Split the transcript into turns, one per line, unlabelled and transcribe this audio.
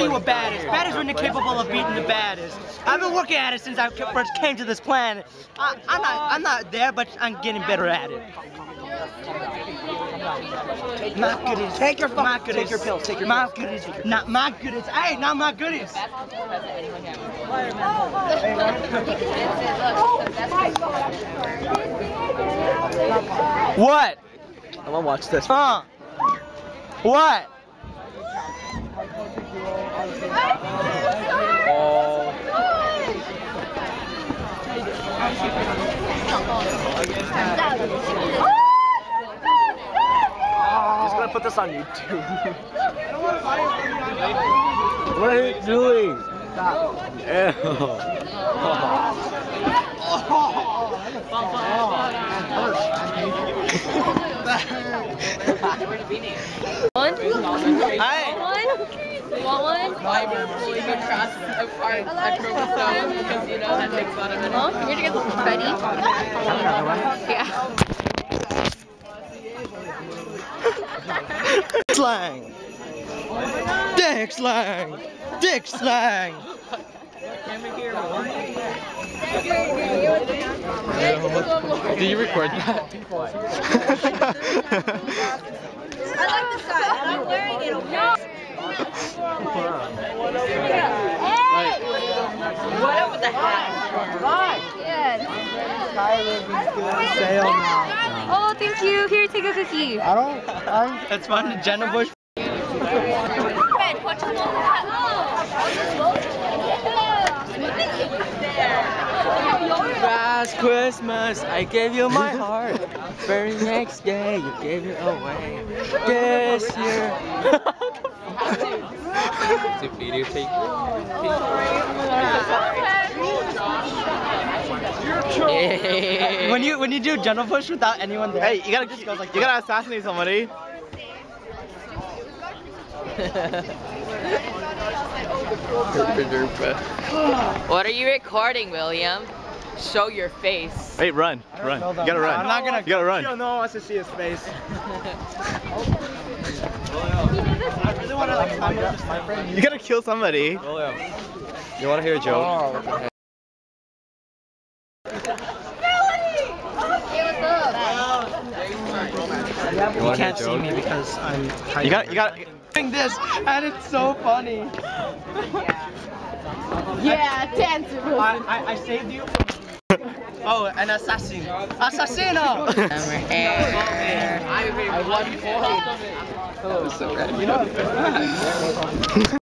you a baddest. Baddest when you're capable of beating the baddest. I've been working at it since I first came to this planet. I, I'm not, I'm not there, but I'm getting better at it. My goodies. Take your my goodies. Take your pills. Take your my goodies. Not my goodies. Hey, not my goodies. What?
I want to watch this.
Huh? What?
He's gonna put this on YouTube. what are you doing? Ew.
One?
Hey.
One? You want one?
My really good cross apart a chromosome uh, because you know that makes a lot of it.
Oh, you're gonna get this ready? Yeah.
Slang. Dick slang. Dick slang.
Do you record that?
I like this guy. I'm wearing it, okay?
What up with the hat?
Yes. Oh, thank you. Here, take a cookie.
I don't. I, it's fun. Jenna Bush.
Ben, watch the
Last Christmas, I gave you my heart. Very next day, you gave it away. This year. To video take
When you when you do Jenna push without anyone there.
Hey, you gotta just goes like you gotta assassinate somebody.
What are you recording, William? Show your face.
Hey, run, run. You gotta run.
I'm not gonna.
You gotta run.
No one wants to see his face.
You gotta kill somebody. You wanna hear a joke?
Oh, you
wanna
can't see me because I'm.
You got you got
doing this, and it's so funny.
Yeah, dance.
I, I, I saved you. Oh, an assassin. Assassino! Oh!
I won